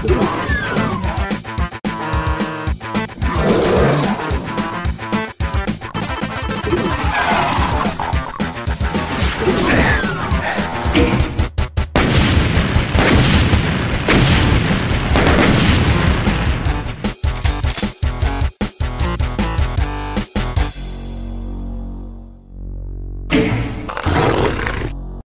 Come on.